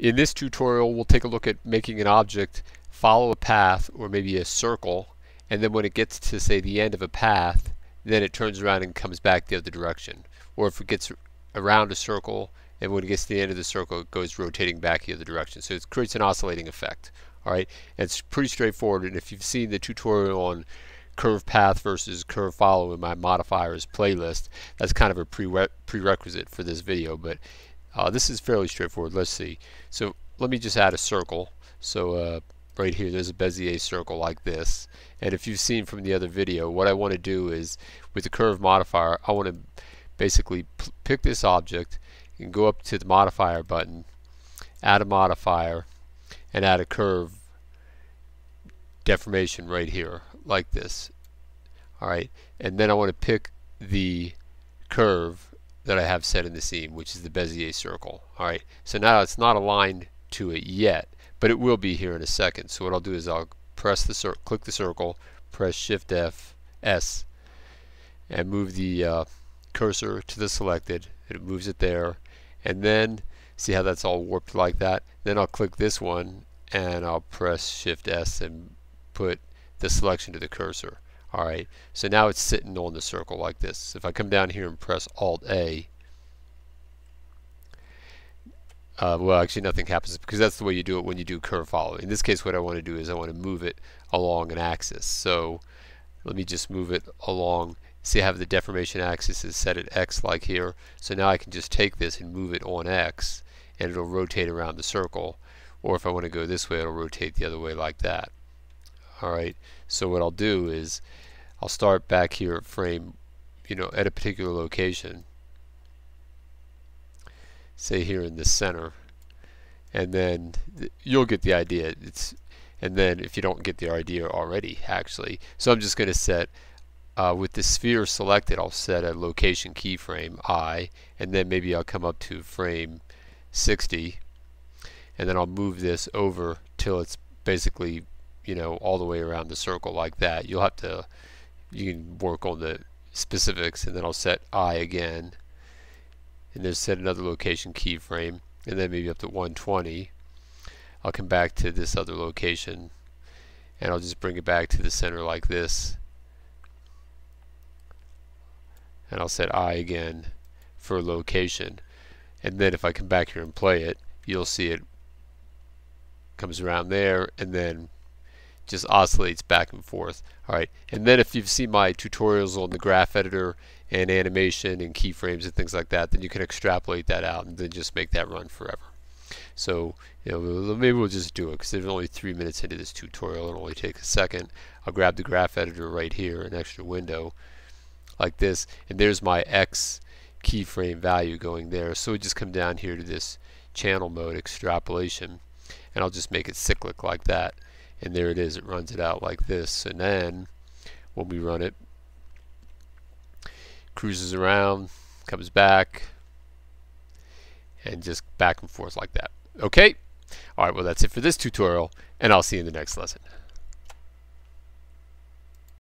In this tutorial, we'll take a look at making an object follow a path or maybe a circle, and then when it gets to say the end of a path, then it turns around and comes back the other direction. Or if it gets around a circle, and when it gets to the end of the circle, it goes rotating back the other direction. So it creates an oscillating effect. All right, and it's pretty straightforward. And if you've seen the tutorial on curve path versus curve follow in my modifiers playlist, that's kind of a prerequisite for this video. But uh, this is fairly straightforward. Let's see. So let me just add a circle. So uh, right here there's a Bezier circle like this. And if you've seen from the other video, what I want to do is with the curve modifier, I want to basically pick this object and go up to the modifier button, add a modifier, and add a curve deformation right here like this. Alright, and then I want to pick the curve that I have set in the seam, which is the Bezier circle. Alright, so now it's not aligned to it yet, but it will be here in a second. So what I'll do is I'll press the click the circle, press Shift F S, and move the uh, cursor to the selected. It moves it there, and then see how that's all warped like that. Then I'll click this one, and I'll press Shift S and put the selection to the cursor. Alright, so now it's sitting on the circle like this. If I come down here and press Alt A, uh, well actually nothing happens because that's the way you do it when you do curve follow. In this case what I want to do is I want to move it along an axis. So let me just move it along. See I have the deformation axis is set at X like here. So now I can just take this and move it on X and it'll rotate around the circle. Or if I want to go this way it'll rotate the other way like that. Alright, so what I'll do is I'll start back here at frame, you know, at a particular location. Say here in the center. And then th you'll get the idea. It's and then if you don't get the idea already actually. So I'm just going to set uh, with the sphere selected I'll set a location keyframe I and then maybe I'll come up to frame 60 and then I'll move this over till it's basically you know, all the way around the circle like that. You'll have to, you can work on the specifics and then I'll set I again and then set another location keyframe and then maybe up to 120. I'll come back to this other location and I'll just bring it back to the center like this and I'll set I again for location and then if I come back here and play it you'll see it comes around there and then just oscillates back and forth. Alright, and then if you've seen my tutorials on the graph editor and animation and keyframes and things like that, then you can extrapolate that out and then just make that run forever. So, you know, maybe we'll just do it because there's only three minutes into this tutorial. It'll only take a second. I'll grab the graph editor right here, an extra window like this, and there's my X keyframe value going there. So we just come down here to this channel mode extrapolation, and I'll just make it cyclic like that and there it is it runs it out like this. And then when we run it cruises around comes back and just back and forth like that. Okay? Alright well that's it for this tutorial and I'll see you in the next lesson